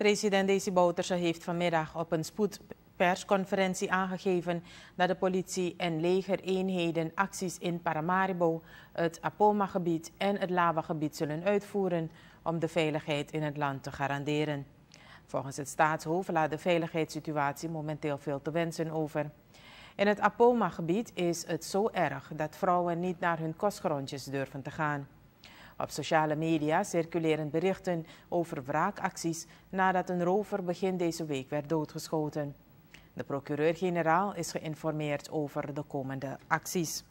President Desi Bouterse heeft vanmiddag op een spoedpersconferentie aangegeven dat de politie en legereenheden acties in Paramaribo, het Apoma-gebied en het Lava-gebied zullen uitvoeren om de veiligheid in het land te garanderen. Volgens het staatshoofd laat de veiligheidssituatie momenteel veel te wensen over. In het Apoma-gebied is het zo erg dat vrouwen niet naar hun kostgrondjes durven te gaan. Op sociale media circuleren berichten over wraakacties nadat een rover begin deze week werd doodgeschoten. De procureur-generaal is geïnformeerd over de komende acties.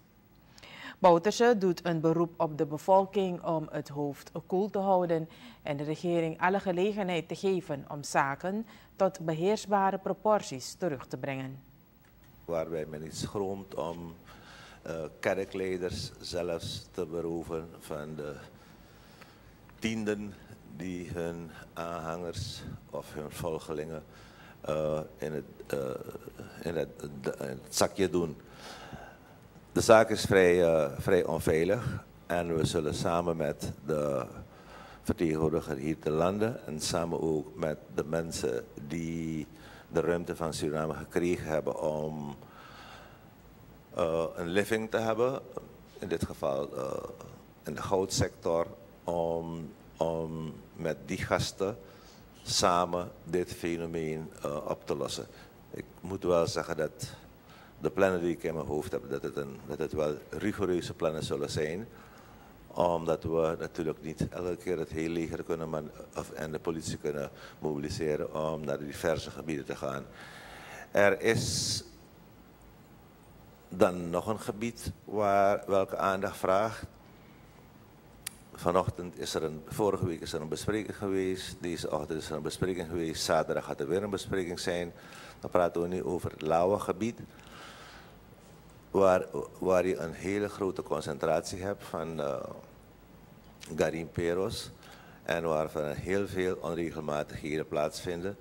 Bouterse doet een beroep op de bevolking om het hoofd koel te houden en de regering alle gelegenheid te geven om zaken tot beheersbare proporties terug te brengen. Waarbij men niet schroomt om uh, kerkleiders zelfs te beroven van de tienden die hun aanhangers of hun volgelingen uh, in, het, uh, in, het, zakje doen. De zaak is vrij, uh, vrij onveilig en we zullen samen met de vertegenwoordiger hier te landen en samen ook met de mensen die de ruimte van Suriname gekregen hebben om een living te hebben, in dit geval in de goudsector, om, om met die gasten samen dit fenomeen uh, op te lossen. Ik moet wel zeggen dat de plannen die ik in mijn hoofd heb, dat het, een, dat het wel rigoureuze plannen zullen zijn. Omdat we natuurlijk niet elke keer het hele leger kunnen of, en de politie kunnen mobiliseren om naar diverse gebieden te gaan. Er is dan nog een gebied waar welke aandacht vraagt. Vanochtend is er een, vorige week is er een bespreking geweest. Deze ochtend is er een bespreking geweest. Zaterdag gaat er weer een bespreking zijn. Dan praten we nu over het lauwe gebied. Waar, waar je een hele grote concentratie hebt van uh, garimperos. En waarvan heel veel onregelmatigheden plaatsvinden.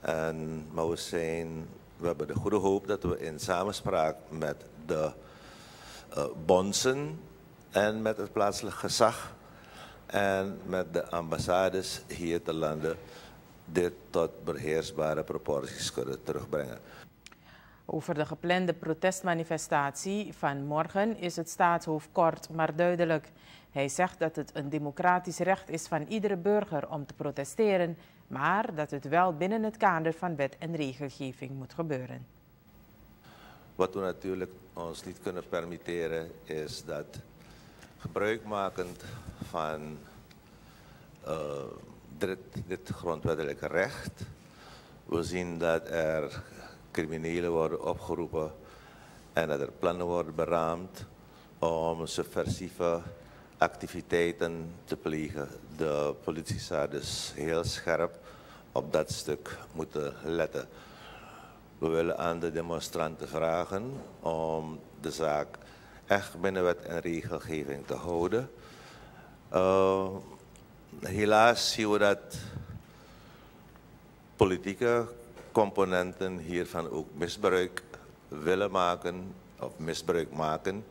En, maar we, zijn, we hebben de goede hoop dat we in samenspraak met de uh, en met het plaatselijk gezag en met de ambassades hier te landen dit tot beheersbare proporties kunnen terugbrengen. Over de geplande protestmanifestatie van morgen is het staatshoofd kort maar duidelijk. Hij zegt dat het een democratisch recht is van iedere burger om te protesteren, maar dat het wel binnen het kader van wet en regelgeving moet gebeuren. Wat we natuurlijk ons niet kunnen permitteren is dat gebruikmakend van uh, dit, dit grondwettelijke recht. We zien dat er criminelen worden opgeroepen en dat er plannen worden beraamd om subversieve activiteiten te plegen. De politie zou dus heel scherp op dat stuk moeten letten. We willen aan de demonstranten vragen om de zaak echt binnen wet en regelgeving te houden. Uh, helaas zien we dat politieke componenten hiervan ook misbruik willen maken of misbruik maken.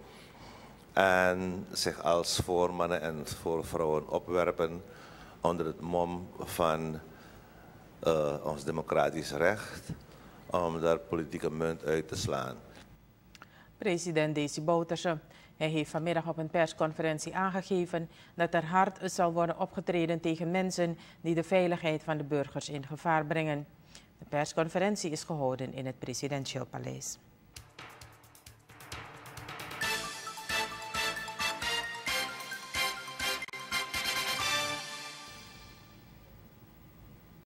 En zich als voormannen en voor vrouwen opwerpen onder het mom van uh, ons democratisch recht om daar politieke munt uit te slaan president Desi Bouterse. Hij heeft vanmiddag op een persconferentie aangegeven dat er hard zal worden opgetreden tegen mensen die de veiligheid van de burgers in gevaar brengen. De persconferentie is gehouden in het presidentieel paleis.